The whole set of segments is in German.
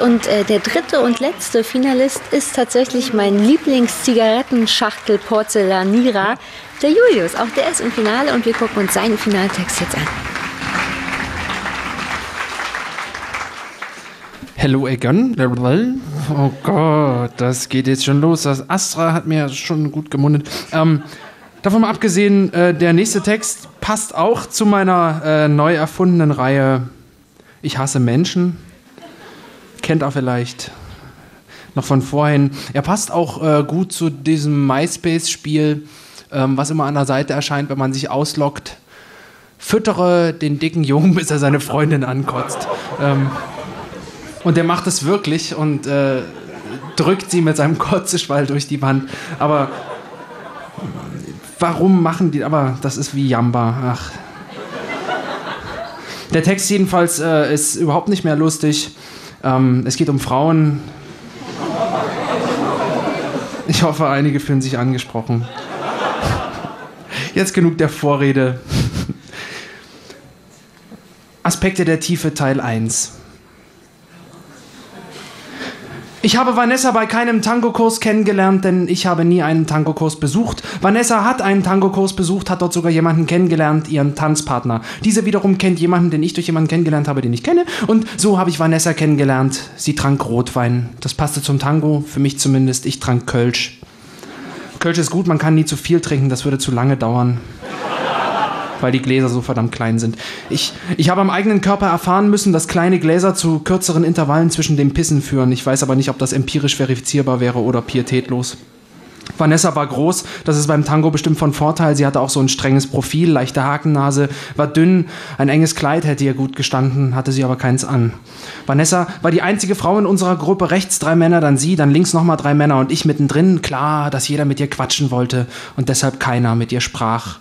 Und äh, der dritte und letzte Finalist ist tatsächlich mein Lieblingszigarettenschachtel Porzellanierer, der Julius. Auch der ist im Finale und wir gucken uns seinen Finaltext jetzt an. Hello again. Oh Gott, das geht jetzt schon los. Das Astra hat mir schon gut gemundet. Ähm, davon mal abgesehen, äh, der nächste Text passt auch zu meiner äh, neu erfundenen Reihe Ich hasse Menschen. Kennt er vielleicht noch von vorhin. Er passt auch äh, gut zu diesem MySpace-Spiel, ähm, was immer an der Seite erscheint, wenn man sich ausloggt. Füttere den dicken Jungen, bis er seine Freundin ankotzt. Ähm, und der macht es wirklich und äh, drückt sie mit seinem Kotzeschwall durch die Wand. Aber warum machen die? Aber das ist wie Jamba. Ach. Der Text jedenfalls äh, ist überhaupt nicht mehr lustig. Ähm, es geht um Frauen. Ich hoffe, einige fühlen sich angesprochen. Jetzt genug der Vorrede. Aspekte der Tiefe Teil 1. Ich habe Vanessa bei keinem Tango-Kurs kennengelernt, denn ich habe nie einen Tango-Kurs besucht. Vanessa hat einen Tango-Kurs besucht, hat dort sogar jemanden kennengelernt, ihren Tanzpartner. Diese wiederum kennt jemanden, den ich durch jemanden kennengelernt habe, den ich kenne. Und so habe ich Vanessa kennengelernt. Sie trank Rotwein. Das passte zum Tango, für mich zumindest. Ich trank Kölsch. Kölsch ist gut, man kann nie zu viel trinken, das würde zu lange dauern weil die Gläser so verdammt klein sind. Ich, ich habe am eigenen Körper erfahren müssen, dass kleine Gläser zu kürzeren Intervallen zwischen dem Pissen führen. Ich weiß aber nicht, ob das empirisch verifizierbar wäre oder pietätlos. Vanessa war groß, das ist beim Tango bestimmt von Vorteil. Sie hatte auch so ein strenges Profil, leichte Hakennase, war dünn, ein enges Kleid hätte ihr gut gestanden, hatte sie aber keins an. Vanessa war die einzige Frau in unserer Gruppe, rechts drei Männer, dann sie, dann links nochmal drei Männer und ich mittendrin. Klar, dass jeder mit ihr quatschen wollte und deshalb keiner mit ihr sprach.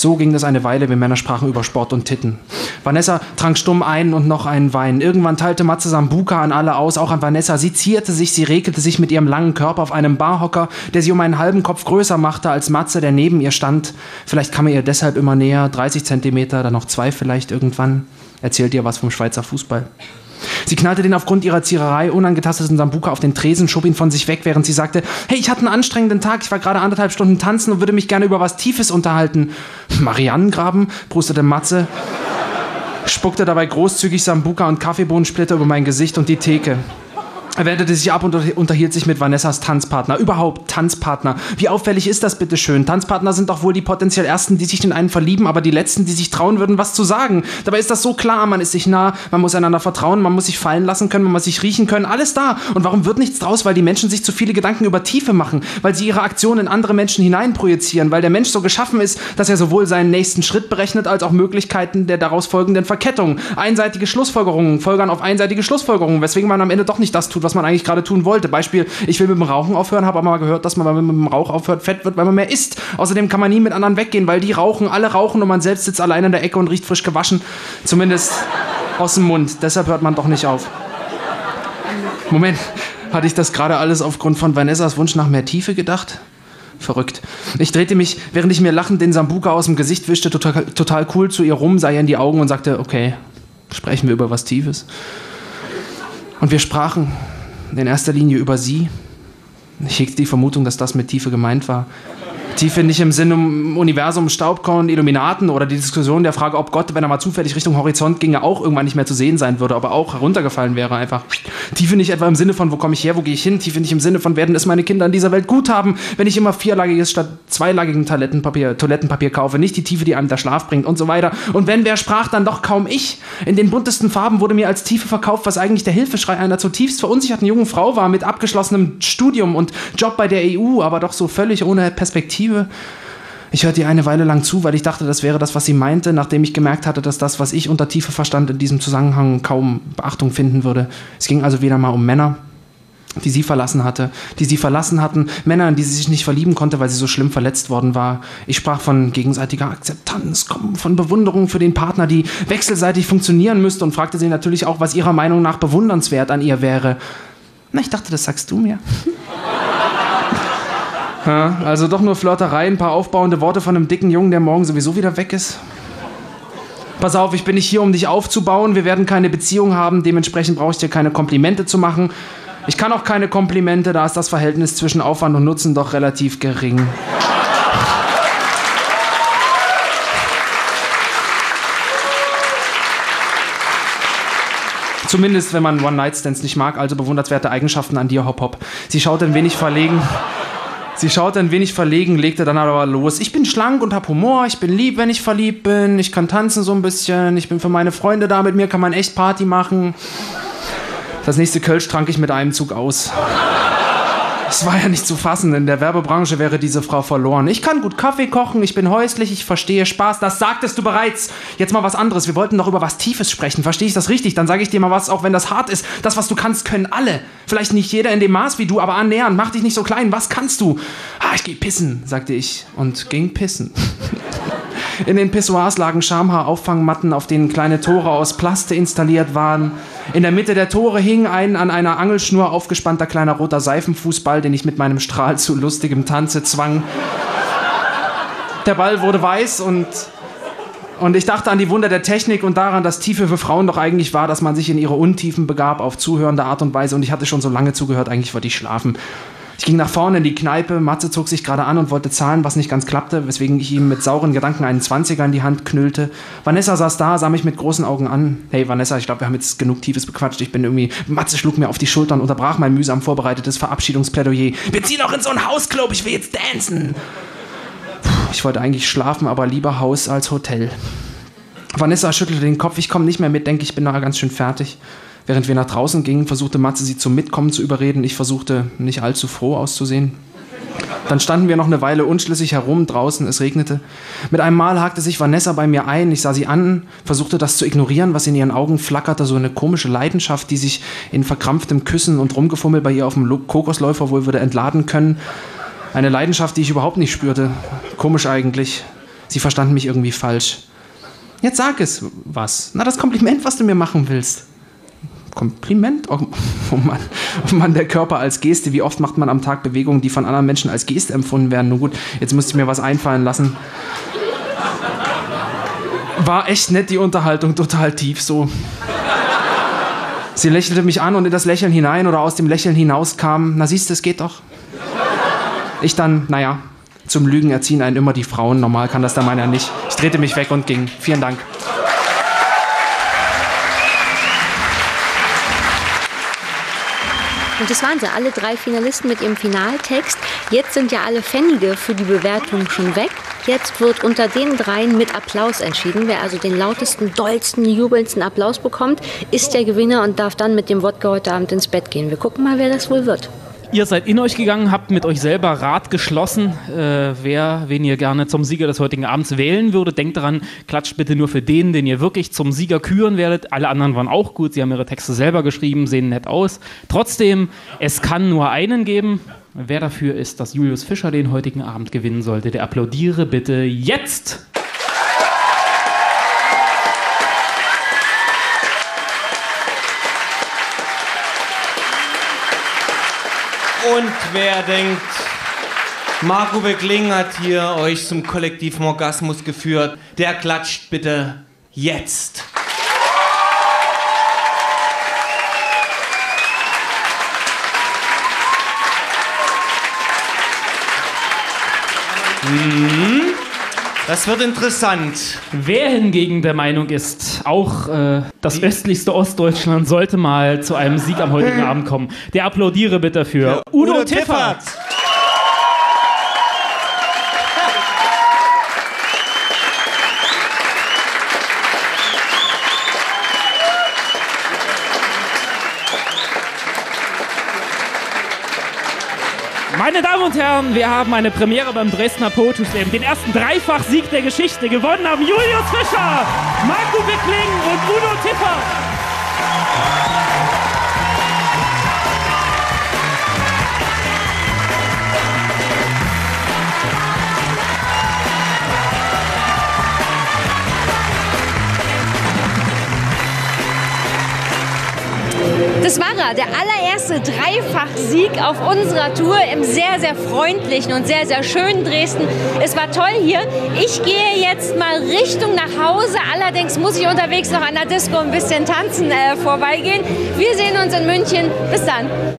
So ging das eine Weile, wenn Männer sprachen über Sport und Titten. Vanessa trank stumm einen und noch einen Wein. Irgendwann teilte Matze Sambuka an alle aus, auch an Vanessa. Sie zierte sich, sie regelte sich mit ihrem langen Körper auf einem Barhocker, der sie um einen halben Kopf größer machte als Matze, der neben ihr stand. Vielleicht kam er ihr deshalb immer näher, 30 Zentimeter, dann noch zwei vielleicht irgendwann. Erzählt ihr was vom Schweizer Fußball. Sie knallte den aufgrund ihrer Ziererei unangetasteten Sambuka auf den Tresen, schob ihn von sich weg, während sie sagte, hey, ich hatte einen anstrengenden Tag, ich war gerade anderthalb Stunden tanzen und würde mich gerne über was Tiefes unterhalten. Mariannengraben, brustete Matze, spuckte dabei großzügig Sambuka und Kaffeebohnensplitter über mein Gesicht und die Theke. Er wendete sich ab und unterhielt sich mit Vanessas Tanzpartner. Überhaupt Tanzpartner. Wie auffällig ist das bitte schön? Tanzpartner sind doch wohl die potenziell ersten, die sich in einen verlieben, aber die letzten, die sich trauen würden, was zu sagen. Dabei ist das so klar. Man ist sich nah, man muss einander vertrauen, man muss sich fallen lassen können, man muss sich riechen können. Alles da. Und warum wird nichts draus? Weil die Menschen sich zu viele Gedanken über Tiefe machen, weil sie ihre Aktionen in andere Menschen hineinprojizieren, weil der Mensch so geschaffen ist, dass er sowohl seinen nächsten Schritt berechnet, als auch Möglichkeiten der daraus folgenden Verkettung. Einseitige Schlussfolgerungen folgern auf einseitige Schlussfolgerungen, weswegen man am Ende doch nicht das tut, tut, was man eigentlich gerade tun wollte. Beispiel, ich will mit dem Rauchen aufhören, habe aber mal gehört, dass man, wenn man mit dem Rauch aufhört, fett wird, weil man mehr isst. Außerdem kann man nie mit anderen weggehen, weil die rauchen, alle rauchen und man selbst sitzt allein in der Ecke und riecht frisch gewaschen. Zumindest aus dem Mund. Deshalb hört man doch nicht auf. Moment, hatte ich das gerade alles aufgrund von Vanessas Wunsch nach mehr Tiefe gedacht? Verrückt. Ich drehte mich, während ich mir lachend den Sambuka aus dem Gesicht wischte, total, total cool zu ihr rum, sah ihr in die Augen und sagte, okay, sprechen wir über was Tiefes. Und wir sprachen in erster Linie über sie. Ich hegte die Vermutung, dass das mit Tiefe gemeint war. Tiefe nicht im Sinne um Universum, Staubkorn, Illuminaten oder die Diskussion der Frage, ob Gott, wenn er mal zufällig Richtung Horizont ginge, auch irgendwann nicht mehr zu sehen sein würde, aber auch heruntergefallen wäre einfach. Tiefe nicht etwa im Sinne von, wo komme ich her, wo gehe ich hin? Tiefe nicht im Sinne von, werden es meine Kinder in dieser Welt gut haben, wenn ich immer vierlagiges statt zweilagigen Toilettenpapier, Toilettenpapier kaufe? Nicht die Tiefe, die einem der Schlaf bringt und so weiter. Und wenn wer sprach, dann doch kaum ich. In den buntesten Farben wurde mir als Tiefe verkauft, was eigentlich der Hilfeschrei einer zutiefst verunsicherten jungen Frau war, mit abgeschlossenem Studium und Job bei der EU, aber doch so völlig ohne Perspektive. Perspektive. Ich hörte ihr eine Weile lang zu, weil ich dachte, das wäre das, was sie meinte, nachdem ich gemerkt hatte, dass das, was ich unter Tiefe verstand, in diesem Zusammenhang kaum Beachtung finden würde. Es ging also wieder mal um Männer, die sie verlassen hatte, die sie verlassen hatten, Männer, in die sie sich nicht verlieben konnte, weil sie so schlimm verletzt worden war. Ich sprach von gegenseitiger Akzeptanz, von Bewunderung für den Partner, die wechselseitig funktionieren müsste und fragte sie natürlich auch, was ihrer Meinung nach bewundernswert an ihr wäre. Na, ich dachte, das sagst du mir. Ja, also doch nur Flirterei, ein paar aufbauende Worte von einem dicken Jungen, der morgen sowieso wieder weg ist. Pass auf, ich bin nicht hier, um dich aufzubauen. Wir werden keine Beziehung haben. Dementsprechend brauche ich dir keine Komplimente zu machen. Ich kann auch keine Komplimente, da ist das Verhältnis zwischen Aufwand und Nutzen doch relativ gering. Zumindest, wenn man One-Night-Stands nicht mag, also bewundernswerte Eigenschaften an dir, Hop Hop. Sie schaut ein wenig verlegen. Sie schaut ein wenig verlegen, legte dann aber los. Ich bin schlank und hab Humor, ich bin lieb, wenn ich verliebt bin, ich kann tanzen so ein bisschen, ich bin für meine Freunde da, mit mir kann man echt Party machen. Das nächste Kölsch trank ich mit einem Zug aus. Es war ja nicht zu fassen. In der Werbebranche wäre diese Frau verloren. Ich kann gut Kaffee kochen, ich bin häuslich, ich verstehe Spaß. Das sagtest du bereits. Jetzt mal was anderes. Wir wollten doch über was Tiefes sprechen. Verstehe ich das richtig? Dann sage ich dir mal was, auch wenn das hart ist. Das, was du kannst, können alle. Vielleicht nicht jeder in dem Maß wie du, aber annähernd. Mach dich nicht so klein. Was kannst du? Ah, ich geh pissen, sagte ich und ging pissen. In den Pissoirs lagen Schamhaarauffangmatten, auf denen kleine Tore aus Plaste installiert waren. In der Mitte der Tore hing ein an einer Angelschnur aufgespannter kleiner roter Seifenfußball, den ich mit meinem Strahl zu lustigem Tanze zwang. Der Ball wurde weiß und und ich dachte an die Wunder der Technik und daran, dass Tiefe für Frauen doch eigentlich war, dass man sich in ihre Untiefen begab auf zuhörende Art und Weise. Und ich hatte schon so lange zugehört, eigentlich wollte ich schlafen. Ich ging nach vorne in die Kneipe, Matze zog sich gerade an und wollte zahlen, was nicht ganz klappte, weswegen ich ihm mit sauren Gedanken einen Zwanziger in die Hand knüllte. Vanessa saß da, sah mich mit großen Augen an. Hey Vanessa, ich glaube, wir haben jetzt genug Tiefes bequatscht. Ich bin irgendwie... Matze schlug mir auf die Schultern, unterbrach mein mühsam vorbereitetes Verabschiedungsplädoyer. Wir ziehen auch in so ein Hausclub, ich will jetzt dancen. Ich wollte eigentlich schlafen, aber lieber Haus als Hotel. Vanessa schüttelte den Kopf, ich komme nicht mehr mit, denke ich bin nachher ganz schön fertig. Während wir nach draußen gingen, versuchte Matze sie zum Mitkommen zu überreden. Ich versuchte, nicht allzu froh auszusehen. Dann standen wir noch eine Weile unschlüssig herum draußen, es regnete. Mit einem Mal hakte sich Vanessa bei mir ein, ich sah sie an, versuchte das zu ignorieren, was in ihren Augen flackerte, so eine komische Leidenschaft, die sich in verkrampftem Küssen und Rumgefummel bei ihr auf dem Kokosläufer wohl würde entladen können. Eine Leidenschaft, die ich überhaupt nicht spürte. Komisch eigentlich. Sie verstanden mich irgendwie falsch. Jetzt sag es. Was? Na, das Kompliment, was du mir machen willst. Kompliment? Oh, oh, Mann. oh Mann, der Körper als Geste. Wie oft macht man am Tag Bewegungen, die von anderen Menschen als Geste empfunden werden? Nun gut, jetzt müsste ich mir was einfallen lassen. War echt nett, die Unterhaltung, total tief so. Sie lächelte mich an und in das Lächeln hinein oder aus dem Lächeln hinaus kam, na siehst du, es geht doch. Ich dann, naja, zum Lügen erziehen einen immer die Frauen, normal kann das der ja nicht. Ich drehte mich weg und ging. Vielen Dank. Und das waren sie, alle drei Finalisten mit ihrem Finaltext. Jetzt sind ja alle Pfennige für die Bewertung schon weg. Jetzt wird unter den dreien mit Applaus entschieden. Wer also den lautesten, dollsten, jubelndsten Applaus bekommt, ist der Gewinner und darf dann mit dem Wodka heute Abend ins Bett gehen. Wir gucken mal, wer das wohl wird. Ihr seid in euch gegangen, habt mit euch selber Rat geschlossen, äh, wer, wen ihr gerne zum Sieger des heutigen Abends wählen würdet. Denkt daran, klatscht bitte nur für den, den ihr wirklich zum Sieger küren werdet. Alle anderen waren auch gut, sie haben ihre Texte selber geschrieben, sehen nett aus. Trotzdem, es kann nur einen geben. Wer dafür ist, dass Julius Fischer den heutigen Abend gewinnen sollte, der applaudiere bitte jetzt. Und wer denkt, Marco Beckling hat hier euch zum kollektiven Orgasmus geführt, der klatscht bitte jetzt. Mhm. Das wird interessant. Wer hingegen der Meinung ist, auch äh, das östlichste Ostdeutschland sollte mal zu einem Sieg am heutigen Abend kommen, der applaudiere bitte für ja, Udo, Udo Tiffert. Tiffert. Meine Damen und Herren, wir haben eine Premiere beim Dresdner Poetry. Den ersten Dreifach-Sieg der Geschichte. Gewonnen haben Julius Fischer, Marco Wickling und Udo Tipper. Das war er, der allererste Dreifachsieg auf unserer Tour im sehr, sehr freundlichen und sehr, sehr schönen Dresden. Es war toll hier. Ich gehe jetzt mal Richtung nach Hause. Allerdings muss ich unterwegs noch an der Disco ein bisschen tanzen äh, vorbeigehen. Wir sehen uns in München. Bis dann.